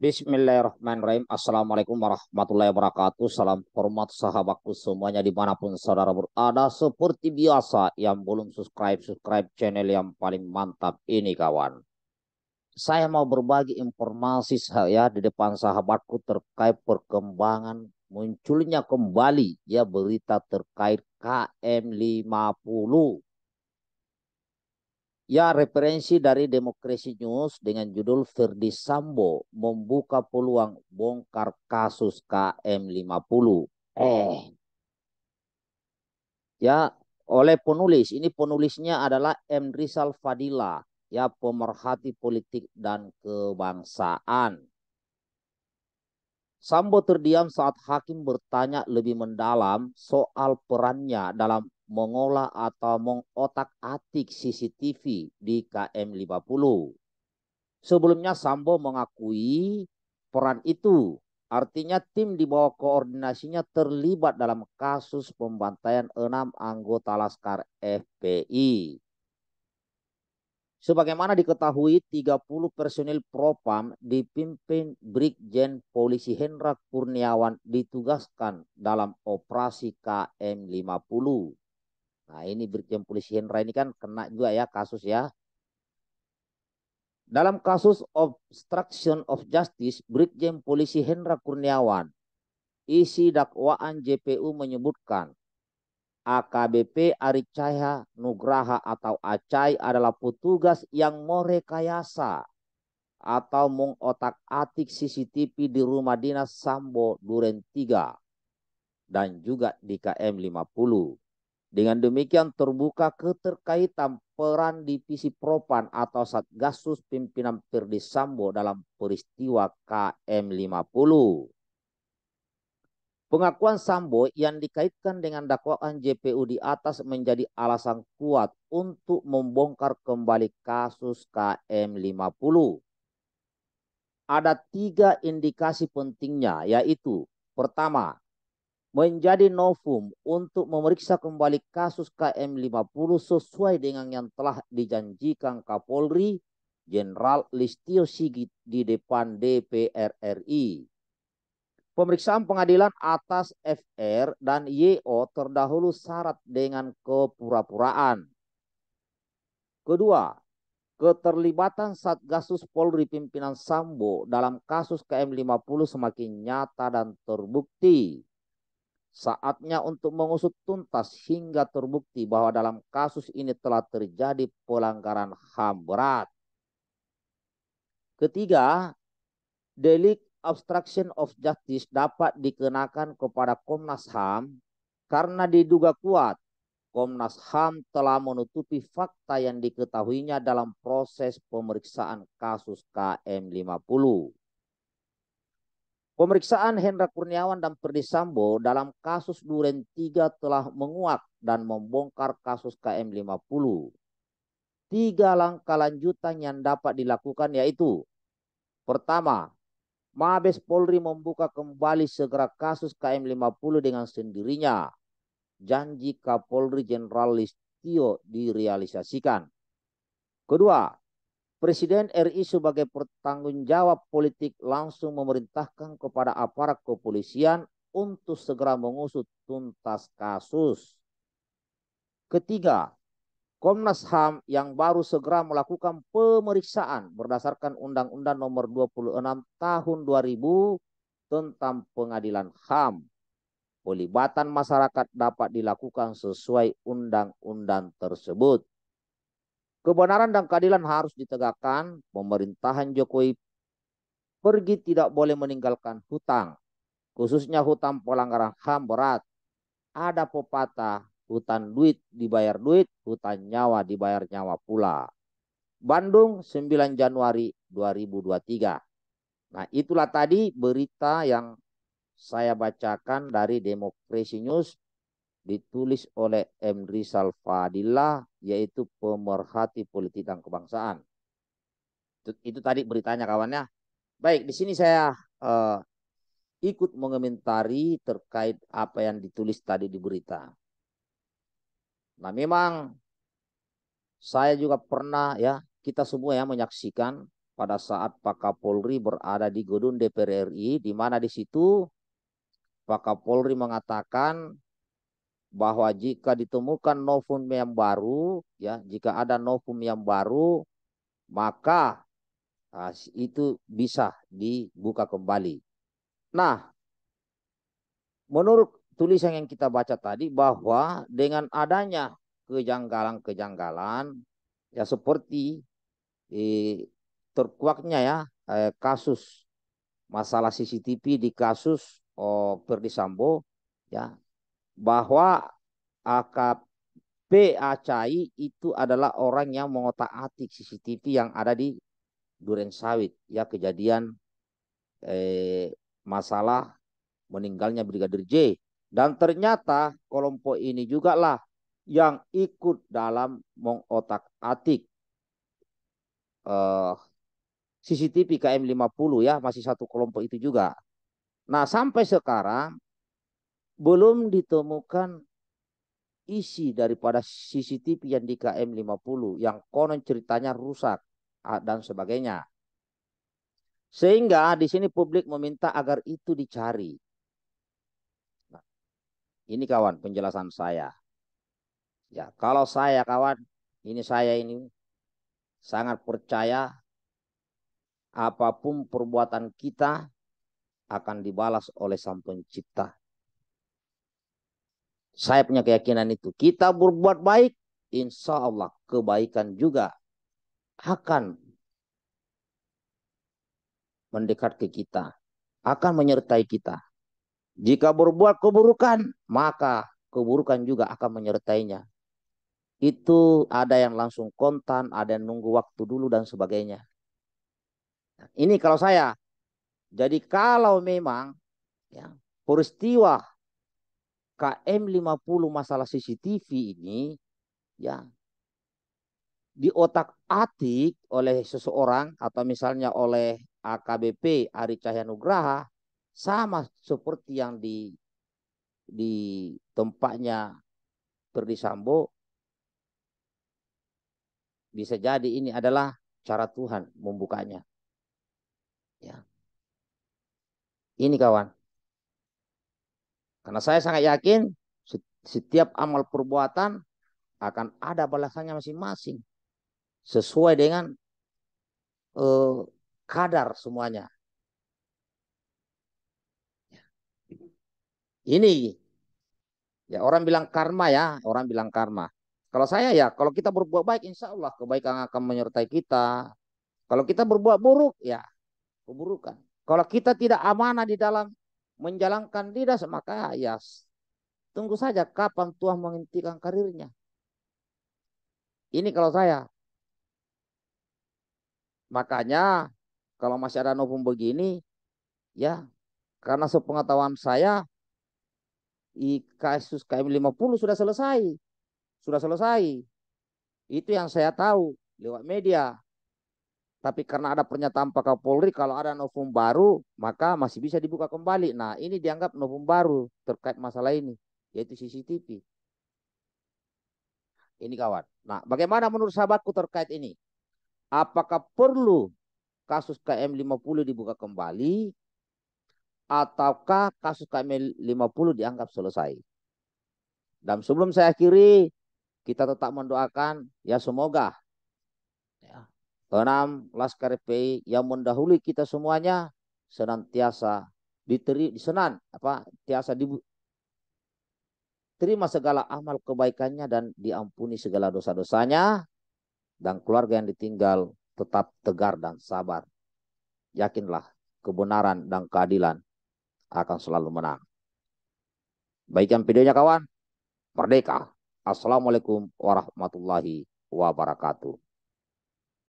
Bismillahirrahmanirrahim. Assalamualaikum warahmatullahi wabarakatuh. Salam hormat sahabatku semuanya di mana pun saudara berada. Seperti biasa yang belum subscribe, subscribe channel yang paling mantap ini kawan. Saya mau berbagi informasi saya di depan sahabatku terkait perkembangan munculnya kembali ya berita terkait KM50 Ya, referensi dari Demokrasi News dengan judul Ferdi Sambo membuka peluang bongkar kasus KM50. Eh. Ya, oleh penulis. Ini penulisnya adalah M. Rizal Fadila. Ya, pemerhati politik dan kebangsaan. Sambo terdiam saat hakim bertanya lebih mendalam soal perannya dalam mengolah atau mengotak-atik CCTV di KM50. Sebelumnya Sambo mengakui peran itu. Artinya tim di bawah koordinasinya terlibat dalam kasus pembantaian enam anggota Laskar FPI. Sebagaimana diketahui, 30 personil Propam dipimpin Brigjen Polisi Hendra Kurniawan ditugaskan dalam operasi KM50 Nah ini Brigjen Polisi Hendra ini kan kena juga ya kasus ya. Dalam kasus obstruction of justice, Brigjen Polisi Hendra Kurniawan, isi dakwaan JPU menyebutkan AKBP Aricaya Nugraha atau Acai adalah petugas yang merekayasa atau mengotak-atik CCTV di rumah dinas Sambo Duren 3 dan juga di KM 50. Dengan demikian terbuka keterkaitan peran divisi Propan atau Satgasus pimpinan Firdi Sambo dalam peristiwa KM50. Pengakuan Sambo yang dikaitkan dengan dakwaan JPU di atas menjadi alasan kuat untuk membongkar kembali kasus KM50. Ada tiga indikasi pentingnya, yaitu pertama, menjadi novum untuk memeriksa kembali kasus KM50 sesuai dengan yang telah dijanjikan Kapolri Jenderal Listio Sigit di depan DPR RI. Pemeriksaan pengadilan atas FR dan YO terdahulu syarat dengan kepura-puraan. Kedua, keterlibatan Satgasus Polri pimpinan Sambo dalam kasus KM50 semakin nyata dan terbukti Saatnya untuk mengusut tuntas hingga terbukti bahwa dalam kasus ini telah terjadi pelanggaran HAM berat. Ketiga, delik obstruction of justice dapat dikenakan kepada Komnas HAM karena diduga kuat Komnas HAM telah menutupi fakta yang diketahuinya dalam proses pemeriksaan kasus KM50. Pemeriksaan Hendra Kurniawan dan Perdi Sambo dalam kasus Duren 3 telah menguak dan membongkar kasus KM50. Tiga langkah lanjutan yang dapat dilakukan yaitu Pertama, Mabes Polri membuka kembali segera kasus KM50 dengan sendirinya. Janji Kapolri Jenderal Listio direalisasikan. Kedua, Presiden RI sebagai pertanggung jawab politik langsung memerintahkan kepada aparat kepolisian untuk segera mengusut tuntas kasus. Ketiga, Komnas HAM yang baru segera melakukan pemeriksaan berdasarkan Undang-Undang Nomor 26 Tahun 2000 tentang Pengadilan HAM. Pelibatan masyarakat dapat dilakukan sesuai undang-undang tersebut. Kebenaran dan keadilan harus ditegakkan. Pemerintahan Jokowi pergi tidak boleh meninggalkan hutang. Khususnya hutang pelanggaran HAM berat. Ada pepatah, hutan duit dibayar duit, hutan nyawa dibayar nyawa pula. Bandung 9 Januari 2023. Nah itulah tadi berita yang saya bacakan dari Demokrasi News ditulis oleh M. Rizal Fadillah yaitu pemerhati politik dan kebangsaan. Itu, itu tadi beritanya kawannya. Baik, di sini saya uh, ikut mengomentari terkait apa yang ditulis tadi di berita. Nah, memang saya juga pernah ya, kita semua ya menyaksikan pada saat Pak Kapolri berada di gedung DPR RI, di mana di situ Pak Kapolri mengatakan bahwa jika ditemukan novum yang baru, ya jika ada novum yang baru, maka nah, itu bisa dibuka kembali. Nah, menurut tulisan yang kita baca tadi bahwa dengan adanya kejanggalan-kejanggalan ya seperti eh, terkuaknya ya eh, kasus masalah CCTV di kasus oh, Perdi Sambo ya bahwa AKP Acai itu adalah orang yang mengotak-atik CCTV yang ada di Duren Sawit ya kejadian eh, masalah meninggalnya Brigadir J dan ternyata kelompok ini juga lah yang ikut dalam mengotak-atik uh, CCTV KM50 ya, masih satu kelompok itu juga. Nah, sampai sekarang belum ditemukan isi daripada CCTV yang di KM50 yang konon ceritanya rusak dan sebagainya. Sehingga di sini publik meminta agar itu dicari. Nah, ini kawan penjelasan saya. Ya, kalau saya kawan, ini saya ini sangat percaya apa pun perbuatan kita akan dibalas oleh Sang Pencipta. Saya punya keyakinan itu. Kita berbuat baik, insya Allah kebaikan juga akan mendekat ke kita, akan menyertai kita. Jika berbuat keburukan, maka keburukan juga akan menyertainya. Itu ada yang langsung kontan, ada yang nunggu waktu dulu dan sebagainya. Ini kalau saya. Jadi kalau memang ya, peristiwa KM 50 masalah CCTV ini ya di otak atik oleh seseorang atau misalnya oleh AKBP Ari Cahyanugraha sama seperti yang di di tempatnya Perdi Sambo bisa jadi ini adalah cara Tuhan membukanya. Ya. Ini kawan. Karena saya sangat yakin setiap amal perbuatan akan ada balasannya masing-masing. Sesuai dengan uh, kadar semuanya. Ya. Ini ya orang bilang karma ya, orang bilang karma. Kalau saya ya, kalau kita berbuat baik, insya Allah kebaikan akan menyertai kita. Kalau kita berbuat buruk, ya keburukan. Kalau kita tidak amanah di dalam menjalankan didas, maka ya tunggu saja kapan Tuhan menghentikan karirnya. Ini kalau saya. Makanya kalau masih ada novum begini, ya karena sepengetahuan saya, i kasus KM50 sudah selesai. Sudah selesai. Itu yang saya tahu lewat media. Tapi karena ada pernyataan Pak Kapolri kalau ada novum baru maka masih bisa dibuka kembali. Nah ini dianggap novum baru terkait masalah ini yaitu CCTV. Ini kawan. Nah bagaimana menurut sahabatku terkait ini? Apakah perlu kasus KM50 dibuka kembali ataukah kasus KM50 dianggap selesai? Dan sebelum saya akhiri, kita tetap mendoakan ya semoga Enam, Laskar FPI yang mendahului kita semuanya senantiasa diteri, disenan, apa, tiasa di, terima segala amal kebaikannya dan diampuni segala dosa-dosanya dan keluarga yang ditinggal tetap tegar dan sabar. Yakinlah kebenaran dan keadilan akan selalu menang. Baikkan videonya kawan. Merdeka. Assalamualaikum warahmatullahi wabarakatuh.